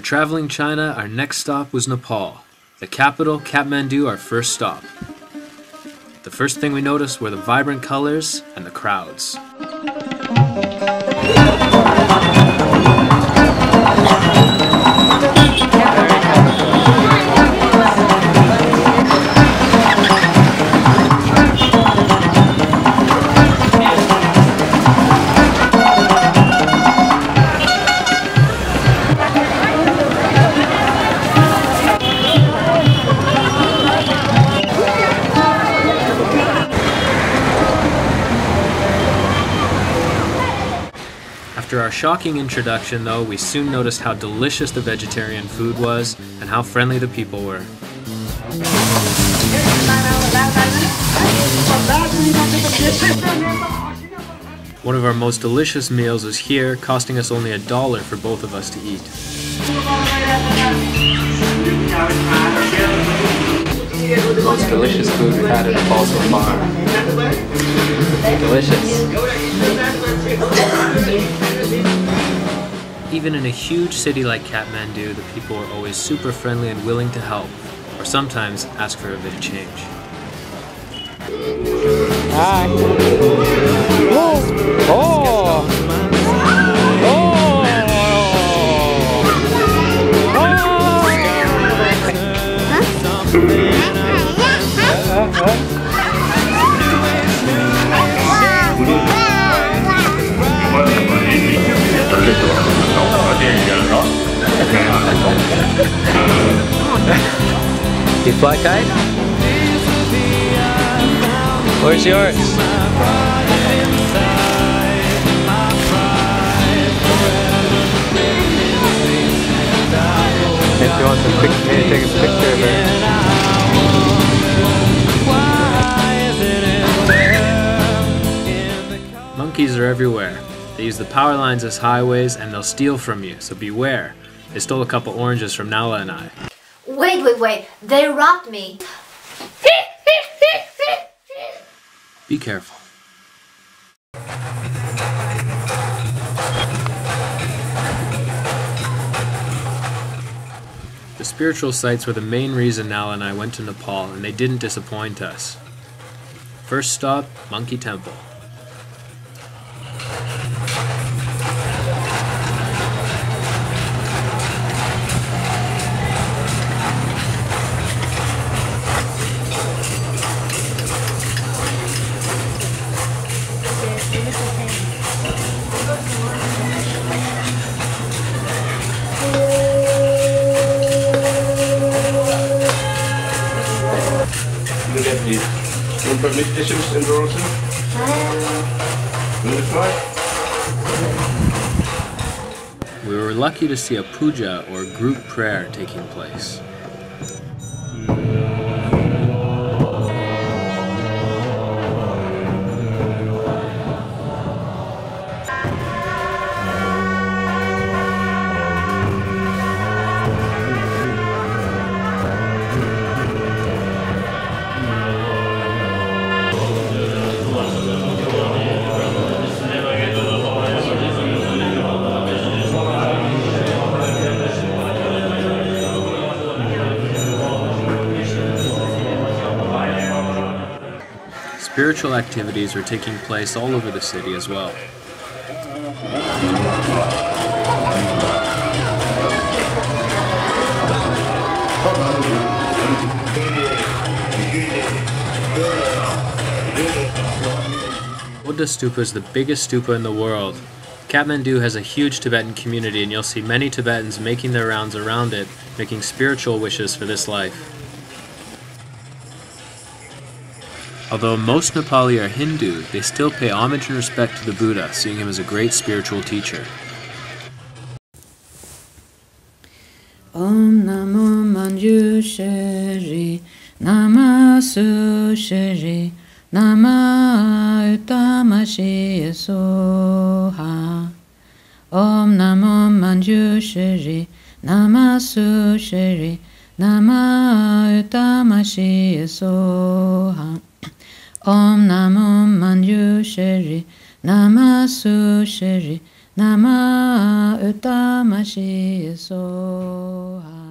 traveling China, our next stop was Nepal. The capital, Kathmandu, our first stop. The first thing we noticed were the vibrant colors and the crowds. After our shocking introduction, though, we soon noticed how delicious the vegetarian food was and how friendly the people were. One of our most delicious meals was here, costing us only a dollar for both of us to eat. The most delicious food we've had at Nepal so far. Delicious. Even in a huge city like Kathmandu, the people are always super friendly and willing to help, or sometimes ask for a bit of change. Hi. You fly kite? Where's yours? If you want some quick, take a picture Monkeys are everywhere. They use the power lines as highways and they'll steal from you, so beware. They stole a couple oranges from Nala and I. Wait, wait, wait. They robbed me. Be careful. The spiritual sites were the main reason Nala and I went to Nepal, and they didn't disappoint us. First stop, Monkey Temple. Nu get in the. We were lucky to see a puja or group prayer taking place. Spiritual activities are taking place all over the city as well. Boudha Stupa is the biggest stupa in the world. Kathmandu has a huge Tibetan community, and you'll see many Tibetans making their rounds around it, making spiritual wishes for this life. Although most Nepali are Hindu, they still pay homage and respect to the Buddha, seeing him as a great spiritual teacher. Om Namo Manjushri Namasu Shri Nama Utamashi Soha Om Namo Manjushri Namasu Shri Nama Utamashi Soha Om Namo Manjushri Namasu Shri Nama Utama Soha.